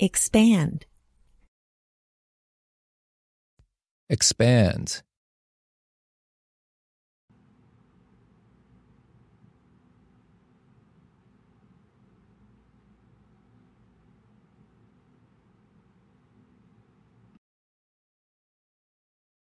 expand, expand,